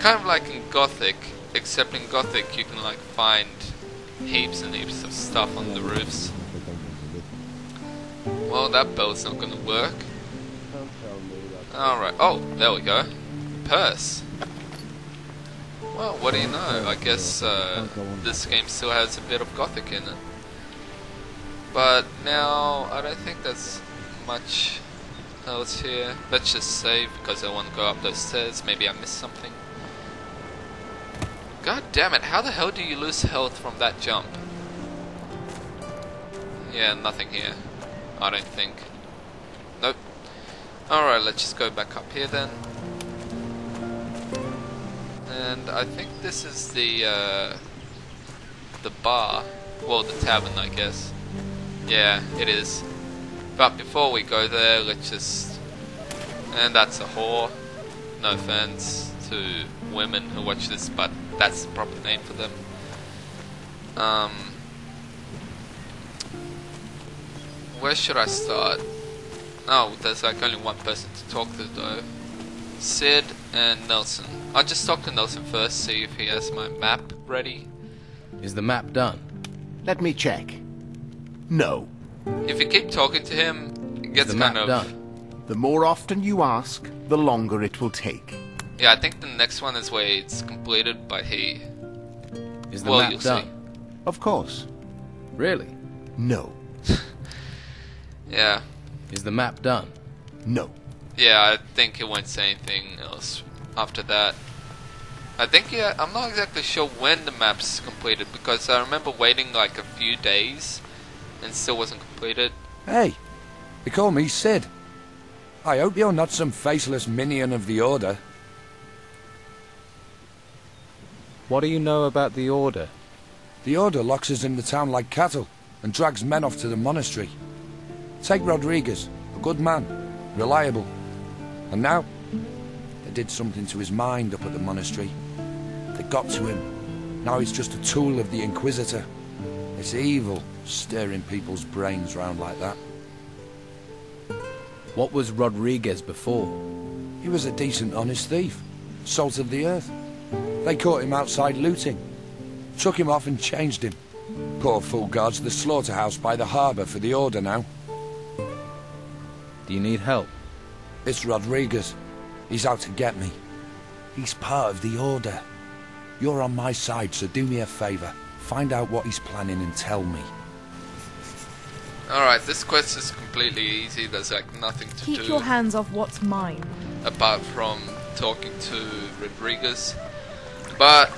kind of like in Gothic, except in Gothic you can like find heaps and heaps of stuff on the roofs. Well, that bell's not gonna work. Alright, oh, there we go. Purse. Well, what do you know? I guess uh, this game still has a bit of Gothic in it. But now, I don't think there's much else here. Let's just save because I want to go up those stairs. Maybe I missed something. God damn it, how the hell do you lose health from that jump? Yeah, nothing here. I don't think. Nope. Alright, let's just go back up here then. And I think this is the, uh, the bar. Well, the tavern, I guess. Yeah, it is. But before we go there, let's just... And that's a whore. No offense to women who watch this, but that's the proper name for them. Um, where should I start? Oh, there's like only one person to talk to though. Sid and Nelson. I'll just talk to Nelson first, see if he has my map ready. Is the map done? Let me check. No. If you keep talking to him, it gets the kind map of... done? The more often you ask, the longer it will take. Yeah, I think the next one is where it's completed by he. Is the Well, map done? see. Of course. Really? No. Yeah. Is the map done? No. Yeah, I think it won't say anything else after that. I think, yeah, I'm not exactly sure when the map's completed because I remember waiting like a few days and still wasn't completed. Hey, they call me Sid. I hope you're not some faceless minion of the Order. What do you know about the Order? The Order locks us in the town like cattle and drags men off to the monastery. Take Rodriguez, a good man, reliable. And now, they did something to his mind up at the monastery. They got to him. Now he's just a tool of the Inquisitor. It's evil, stirring people's brains round like that. What was Rodriguez before? He was a decent, honest thief. Salt of the earth. They caught him outside looting. Took him off and changed him. Poor fool guards the slaughterhouse by the harbour for the order now. Do you need help? It's Rodriguez. He's out to get me. He's part of the order. You're on my side, so do me a favour. Find out what he's planning and tell me. Alright, this quest is completely easy, there's like nothing to Keep do Keep your hands off what's mine. apart from talking to Rodriguez. But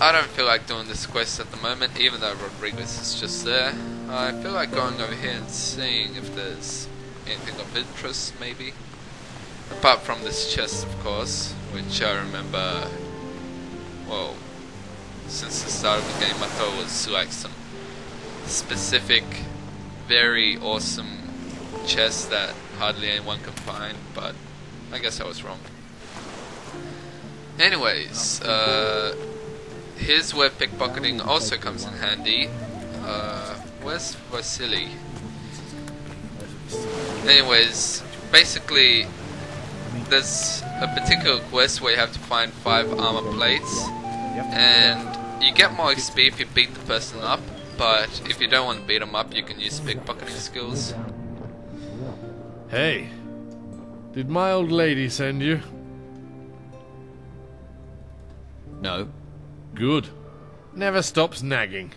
I don't feel like doing this quest at the moment, even though Rodriguez is just there. I feel like going over here and seeing if there's anything of interest, maybe. Apart from this chest, of course, which I remember, well, since the start of the game, I thought was like some specific, very awesome chest that hardly anyone can find, but I guess I was wrong. Anyways, uh, here's where pickpocketing also comes in handy. Uh, where's Vasily? Anyways, basically, there's a particular quest where you have to find five armor plates, and you get more XP if you beat the person up. But if you don't want to beat them up, you can use pickpocketing skills. Hey, did my old lady send you? No. Good. Never stops nagging.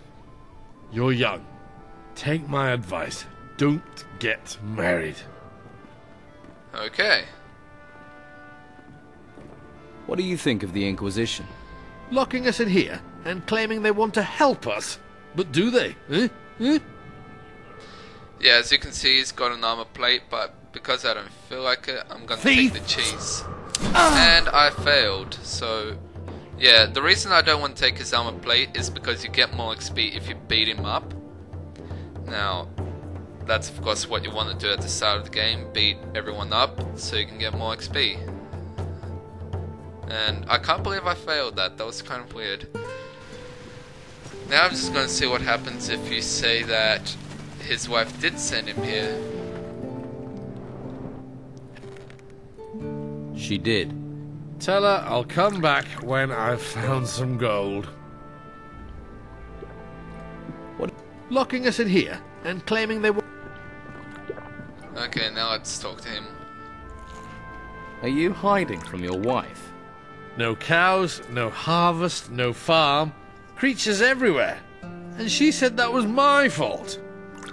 You're young. Take my advice. Don't get married. Okay. What do you think of the Inquisition? Locking us in here and claiming they want to help us. But do they? Eh? Eh? Yeah, as you can see, he's got an armor plate, but because I don't feel like it, I'm gonna Thief! take the cheese. And I failed, so... Yeah, the reason I don't want to take his armor plate is because you get more XP if you beat him up. Now, that's of course what you want to do at the start of the game, beat everyone up so you can get more XP. And I can't believe I failed that, that was kind of weird. Now I'm just gonna see what happens if you say that his wife did send him here. She did. Tell her I'll come back when I've found some gold. What- Locking us in here and claiming they were. Okay, now let's talk to him. Are you hiding from your wife? No cows, no harvest, no farm. Creatures everywhere. And she said that was my fault.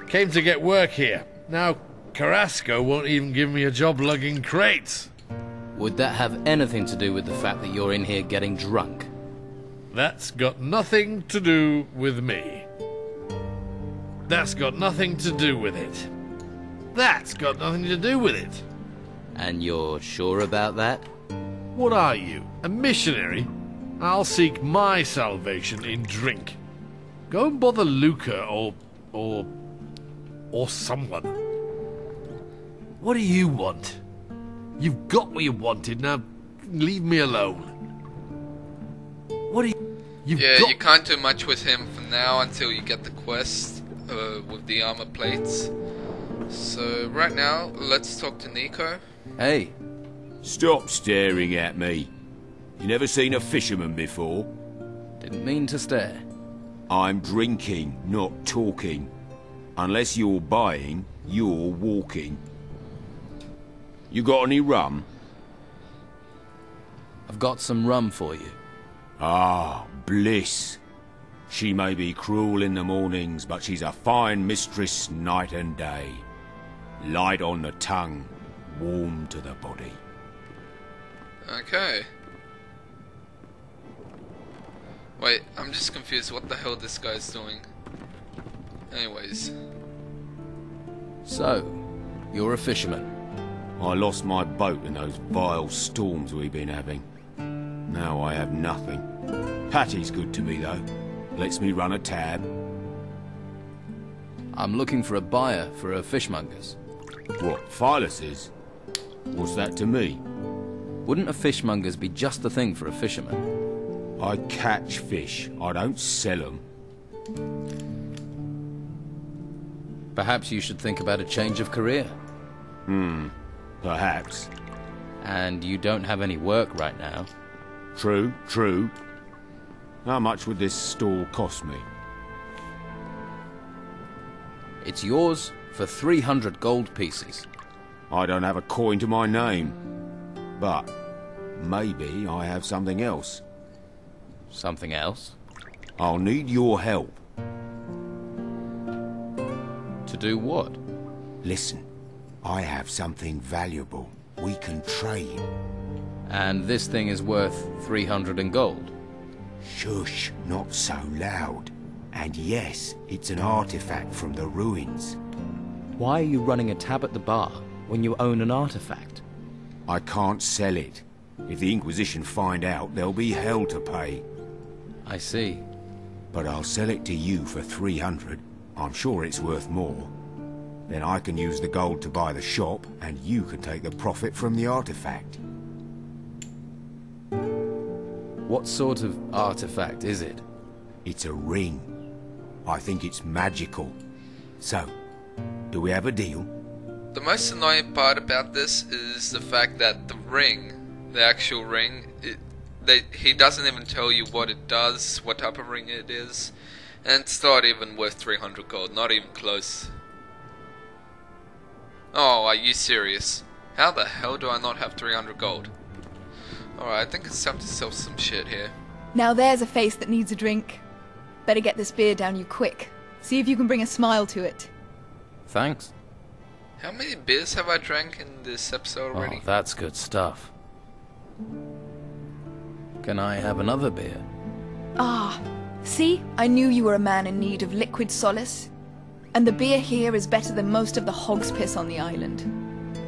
Came to get work here. Now Carrasco won't even give me a job lugging crates. Would that have anything to do with the fact that you're in here getting drunk? That's got nothing to do with me. That's got nothing to do with it. That's got nothing to do with it. And you're sure about that? What are you? A missionary? I'll seek my salvation in drink. Go and bother Luca or. or. or someone. What do you want? You've got what you wanted, now leave me alone. What do you. You've Yeah, got. you can't do much with him for now until you get the quest uh, with the armor plates. So right now, let's talk to Nico. Hey, Stop staring at me. You never seen a fisherman before? didn't mean to stare. I'm drinking, not talking. Unless you're buying, you're walking. You got any rum? I've got some rum for you. Ah, bliss. She may be cruel in the mornings, but she's a fine mistress night and day. Light on the tongue, warm to the body. Okay. Wait, I'm just confused. What the hell this guy's doing? Anyways, So, you're a fisherman. I lost my boat in those vile storms we've been having. Now I have nothing. Patty's good to me, though. Lets me run a tab. I'm looking for a buyer for a fishmonger's. What, Phyllis is? What's that to me? Wouldn't a fishmonger's be just the thing for a fisherman? I catch fish. I don't sell 'em. Perhaps you should think about a change of career. Hmm. Perhaps. And you don't have any work right now. True, true. How much would this stall cost me? It's yours for 300 gold pieces. I don't have a coin to my name. But maybe I have something else. Something else? I'll need your help. To do what? Listen, I have something valuable. We can trade. And this thing is worth 300 in gold. Shush, not so loud. And yes, it's an artifact from the ruins. Why are you running a tab at the bar when you own an artifact? I can't sell it. If the Inquisition find out, there'll be hell to pay. I see. But I'll sell it to you for 300. I'm sure it's worth more. Then I can use the gold to buy the shop, and you can take the profit from the artifact. What sort of artifact is it? It's a ring. I think it's magical. So, do we have a deal? the most annoying part about this is the fact that the ring, the actual ring, it, they, he doesn't even tell you what it does, what type of ring it is, and it's not even worth 300 gold, not even close. Oh, are you serious? How the hell do I not have 300 gold? Alright, I think it's time to sell some shit here. Now there's a face that needs a drink. Better get this beer down you quick. See if you can bring a smile to it. Thanks. How many beers have I drank in this episode already? Oh, that's good stuff. Can I have another beer? Ah, see? I knew you were a man in need of liquid solace. And the beer here is better than most of the hog's piss on the island.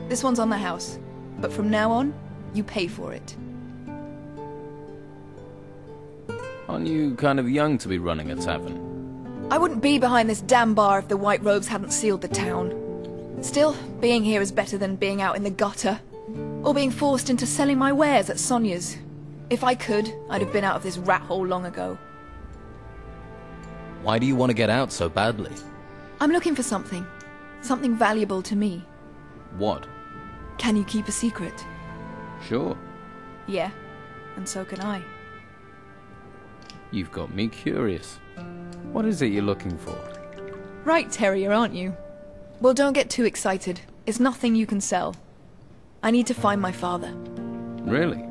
This one's on the house, but from now on, you pay for it. Aren't you kind of young to be running a tavern? I wouldn't be behind this damn bar if the White Robes hadn't sealed the town. Still, being here is better than being out in the gutter. Or being forced into selling my wares at Sonia's. If I could, I'd have been out of this rat hole long ago. Why do you want to get out so badly? I'm looking for something. Something valuable to me. What? Can you keep a secret? Sure. Yeah, and so can I. You've got me curious. What is it you're looking for? Right, Terrier, aren't you? Well, don't get too excited. It's nothing you can sell. I need to find my father. Really?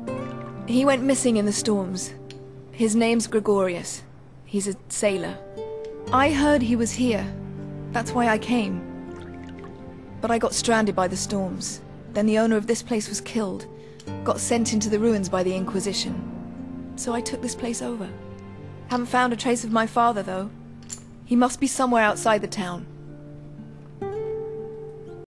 He went missing in the storms. His name's Gregorius. He's a sailor. I heard he was here. That's why I came. But I got stranded by the storms. Then the owner of this place was killed. Got sent into the ruins by the Inquisition. So I took this place over. Haven't found a trace of my father, though. He must be somewhere outside the town.